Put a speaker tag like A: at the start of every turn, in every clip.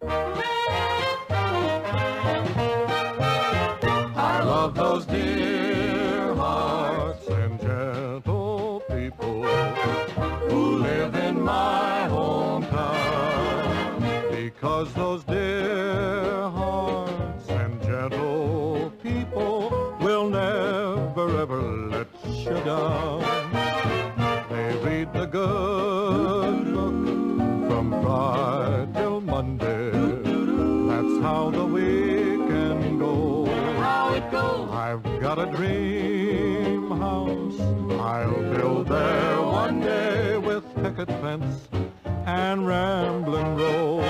A: I love those dear hearts and gentle people who live in my hometown because those dear hearts and gentle people will never ever let you down. They read the good how the weekend goes. How it goes. I've got a dream house. I'll build there one day with picket fence and rambling road.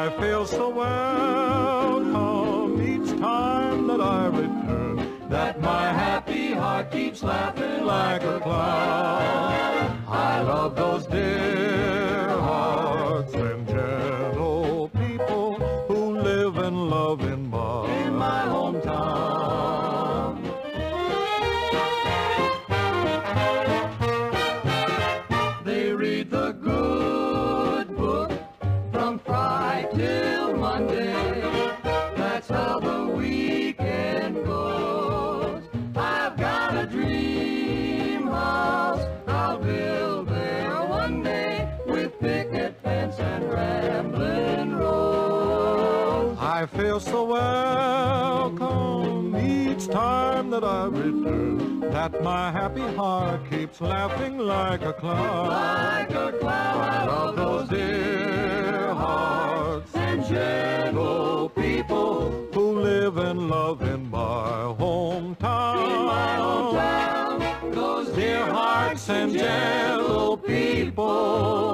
A: I feel so welcome each time that I return that my happy heart keeps laughing like a clown. I love those dear I feel so welcome each time that I return that my happy heart keeps laughing like a clown. Like
B: a clown. I
A: love those dear hearts and
B: gentle
A: people who live and love in my hometown. In my hometown,
B: those
A: dear hearts and gentle people.